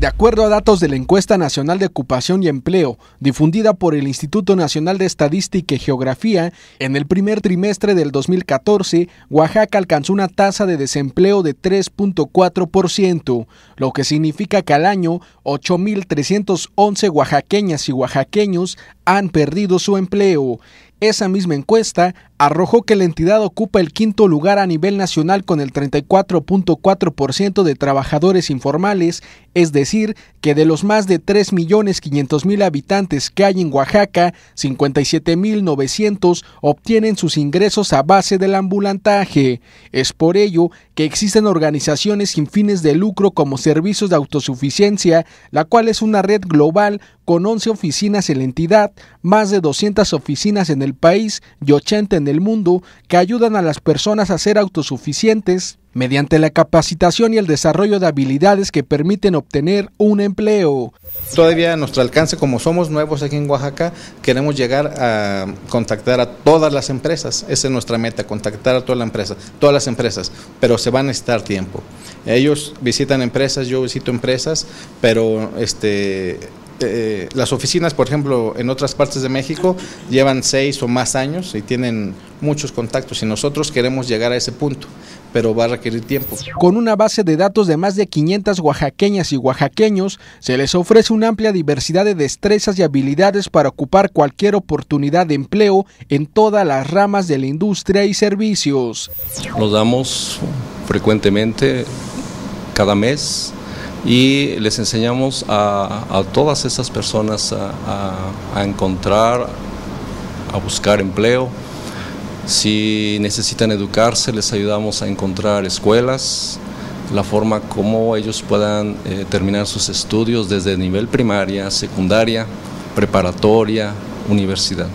De acuerdo a datos de la Encuesta Nacional de Ocupación y Empleo, difundida por el Instituto Nacional de Estadística y Geografía, en el primer trimestre del 2014, Oaxaca alcanzó una tasa de desempleo de 3.4%, lo que significa que al año 8.311 oaxaqueñas y oaxaqueños han perdido su empleo. Esa misma encuesta arrojó que la entidad ocupa el quinto lugar a nivel nacional con el 34.4% de trabajadores informales, es decir, que de los más de 3.500.000 habitantes que hay en Oaxaca, 57.900 obtienen sus ingresos a base del ambulantaje. Es por ello que existen organizaciones sin fines de lucro como Servicios de Autosuficiencia, la cual es una red global con 11 oficinas en la entidad, más de 200 oficinas en el país y 80 en el mundo, que ayudan a las personas a ser autosuficientes mediante la capacitación y el desarrollo de habilidades que permiten obtener un empleo. Todavía a nuestro alcance, como somos nuevos aquí en Oaxaca, queremos llegar a contactar a todas las empresas. Esa es nuestra meta, contactar a todas las empresas, todas las empresas, pero se van a necesitar tiempo. Ellos visitan empresas, yo visito empresas, pero este eh, las oficinas, por ejemplo, en otras partes de México llevan seis o más años y tienen muchos contactos y nosotros queremos llegar a ese punto, pero va a requerir tiempo. Con una base de datos de más de 500 oaxaqueñas y oaxaqueños, se les ofrece una amplia diversidad de destrezas y habilidades para ocupar cualquier oportunidad de empleo en todas las ramas de la industria y servicios. Nos damos frecuentemente cada mes y les enseñamos a, todas esas personas a, encontrar, a buscar empleo. Si necesitan educarse, les ayudamos a encontrar escuelas, la forma como ellos puedan eh, terminar sus estudios desde nivel primaria, secundaria, preparatoria, universidad.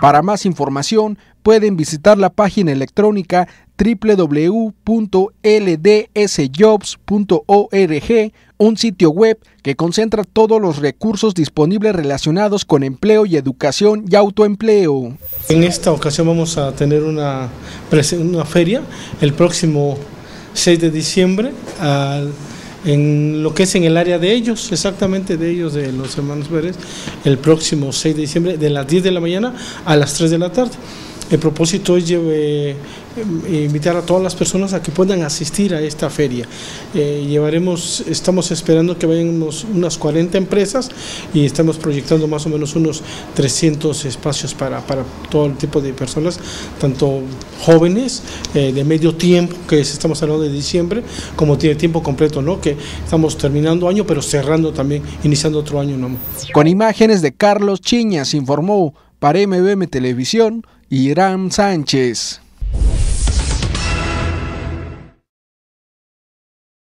Para más información, pueden visitar la página electrónica www.ldsjobs.org, un sitio web que concentra todos los recursos disponibles relacionados con empleo y educación y autoempleo. En esta ocasión vamos a tener una, feria el próximo 6 de diciembre en lo que es en el área de ellos, exactamente de ellos, de los hermanos Pérez, el próximo 6 de diciembre de las 10 de la mañana a las 3 de la tarde. El propósito es eh, invitar a todas las personas a que puedan asistir a esta feria. Eh, llevaremos, estamos esperando que vayan unas 40 empresas y estamos proyectando más o menos unos 300 espacios para, todo el tipo de personas, tanto jóvenes eh, de medio tiempo, que estamos hablando de diciembre, como tiene tiempo completo, ¿no? que estamos terminando año, pero cerrando también, iniciando otro año. ¿no? Con imágenes de Carlos Chiñas, informó para MBM Televisión, Irán Sánchez.